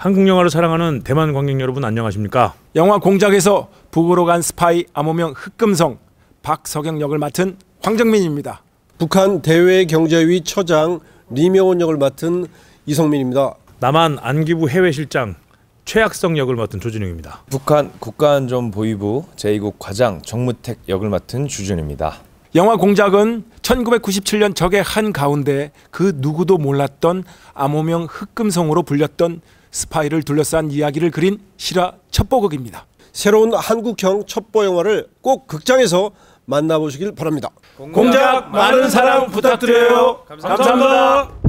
한국 영화를 사랑하는 대만 관객 여러분 안녕하십니까? 영화 공작에서 북으로 간 스파이 암호명 흑금성 박석영 역을 맡은 황정민입니다. 북한 대외경제위 처장 리명원 역을 맡은 이성민입니다. 남한 안기부 해외실장 최학성 역을 맡은 조진웅입니다. 북한 국가안전보위부 제2국 과장 정무택 역을 맡은 주준입니다. 영화 공작은 1997년 적의 한 가운데 그 누구도 몰랐던 암호명 흑금성으로 불렸던 스파이를 둘러싼 이야기를 그린 실화 첩보극입니다. 새로운 한국형 첩보 영화를 꼭 극장에서 만나보시길 바랍니다. 공작 많은 사랑 부탁드려요. 감사합니다.